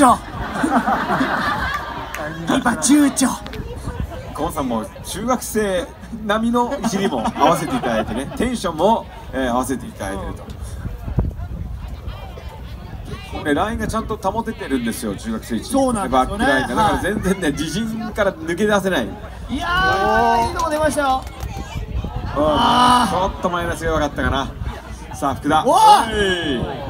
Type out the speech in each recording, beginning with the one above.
躇今躊躇コンさんも中学生並みのいじりも合わせていただいてね テンションも、えー合わせていただいてると。ね、ラインがちゃんと保ててるんですよ、中学生チームそうなんですよね。バックラインが。だからはい。全然ね、自陣から抜け出せない、うん、ちいやーいいとこ出ましたよ。ょっとマイナスが弱かったかな、さあ、福田、おー。い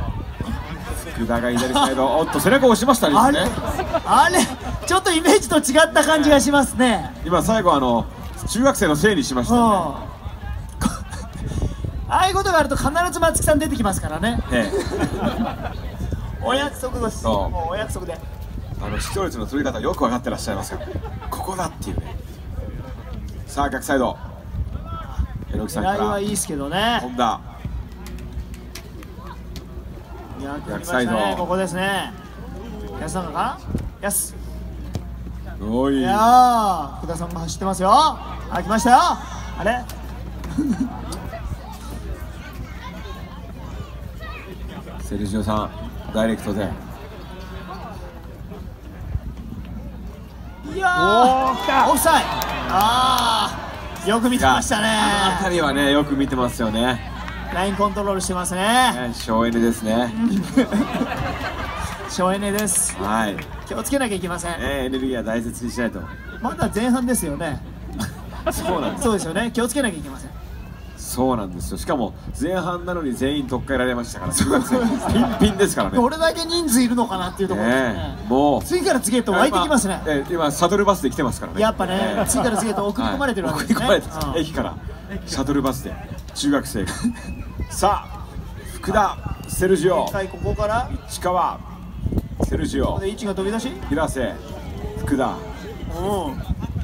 福田が左サイド、おっと、背中押しましたね、あれあれちょっとイメージと違った感じがしますね今、最後あの、中学生のせいにしましたね。ああいうことがあると必ず松木さん出てきますからねえお約束ですもうお約束であの視聴率の取り方よく分かってらっしゃいますからここだっていうねさあ逆サイド榎木さんから狙いはいいですけどね本田逆サイドねここですね。安さんか？な安。おい。いやー福田さんも走ってますよ。あ来ましたよ。あれ？セルジオさんダイレクトで。いやーオフサイド。あーよく見てましたあのね辺りはねよく見てますよねラインコントロールしてますね。ね省エネですね。省エネです。はい、気をつけなきゃいけません。ね、エネルギーは大切にしないと。まだ前半ですよね。そうなんです。そうですよね。気をつけなきゃいけません。そうなんですよ。しかも前半なのに全員取っ換えられましたから。中学生ピンピンですからね。どれだけ人数いるのかなっていうところですね。ねもう。次から次へと湧いてきますね。今え今シャトルバスで来てますからね。やっぱね次から次へと送り込まれてるわけですね。はい。送り込まれてうん。駅から。シャトルバスで中学生が。さあ福田セルジオ。一回ここから。こ市川セルジオ。こで位置が飛び出し？平瀬福田。うん。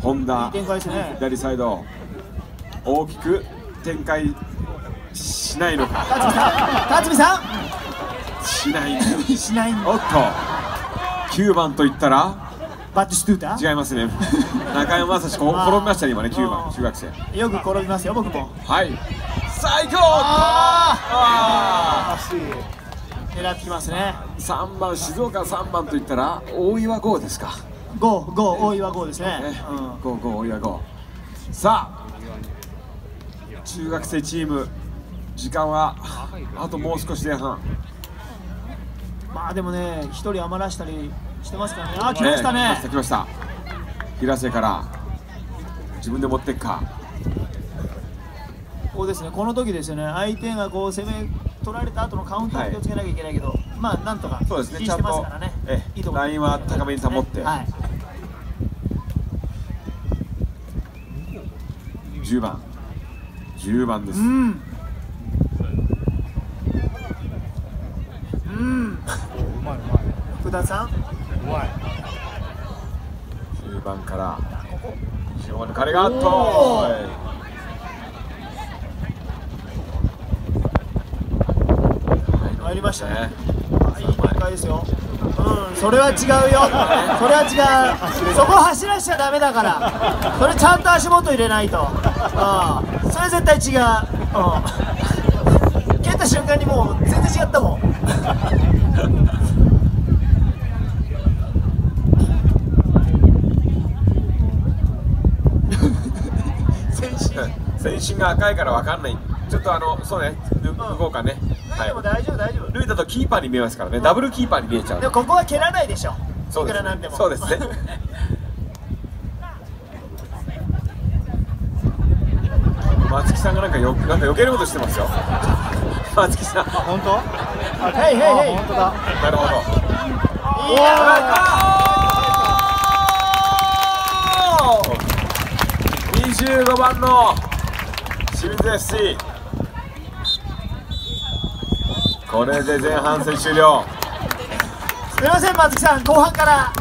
本田ね。左サイド。大きく展開しないのか。辰巳さしない。ん しないんおっと。9番と言ったらバットシュトゥータ違いますね。中山雅史転びましたね今ね9番中学生。ーよく転びますよ僕も。はい。最高！ああー。狙ってきますね。3番静岡3番と言ったら大岩郷ですか。5、5、大岩5ですね。ね、うん。ゴーゴー大岩郷さあ中学生チーム時間はあともう少し前半まあでもね一人余らしたりしてますからね。あ来ましたね。来ました来ました。平瀬から自分で持ってっか。こうですねこの時ですよね。相手がこう攻め取られた後のカウンターを気をつけなきゃいけないけど、まあなんとかそうですねちゃんとええいいとラインは高めに保って。はい。10番。10番です、うんうん福田さん10番から。10番の彼がと入りましたね。いい。展開ですようんそれは違うよ。それは違う。そこ走らしちゃダメだから。それちゃんと足元入れないと。うん。それ絶対違う。うん。蹴った瞬間にもう全然違ったもん全身全身が赤いから分かんない。ちょっとあのそうねぬ向こうかね。はい。でも大丈夫大丈夫。ルイだとキーパーに見えますからね。ダブルキーパーに見えちゃう。でもここは蹴らないでしょ。そうですいくらなんでも。そうですね。松木さんがなんかよなんか避けることしてますよ。松木さん。本当？ヘイヘイヘイ。本当だ。なるほど。いや25番の清水 FC これで前半戦終了。すみません松木さん。後半から。